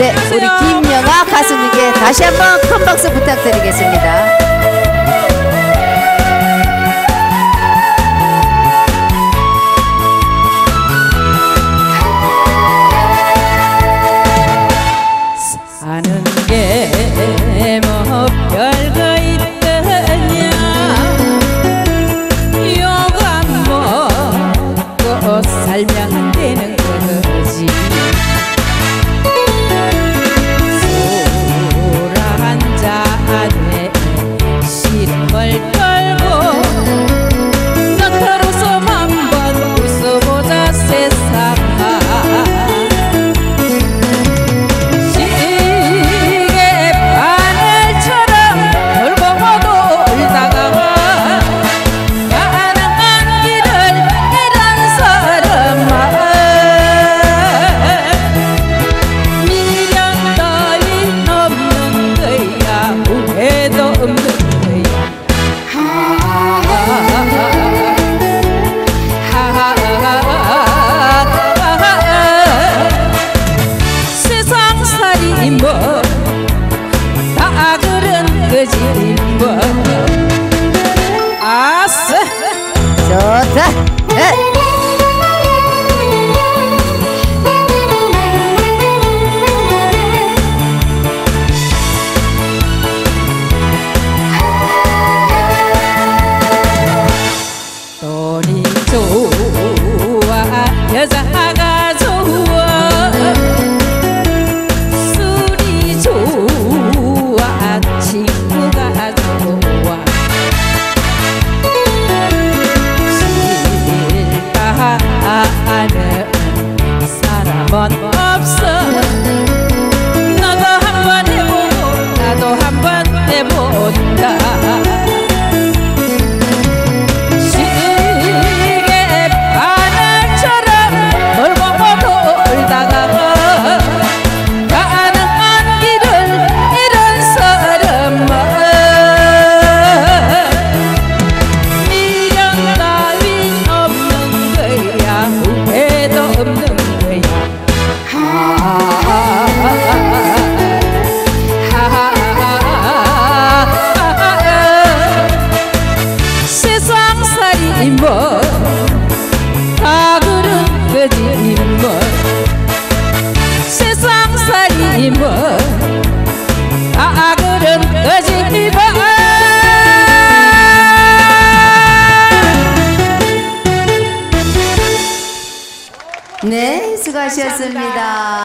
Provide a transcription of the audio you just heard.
네, 우리 김영아 가수님께 다시 한번 큰 박수 부탁드리겠습니다. 그런 거지 뭐 사람은 없어. 너도 한번 해보고 나도 한번 해본다 세상살이 뭐다 그런 거지 뭐 세상 살이 뭐다 그런 거지 뭐 네, 수고하셨습니다.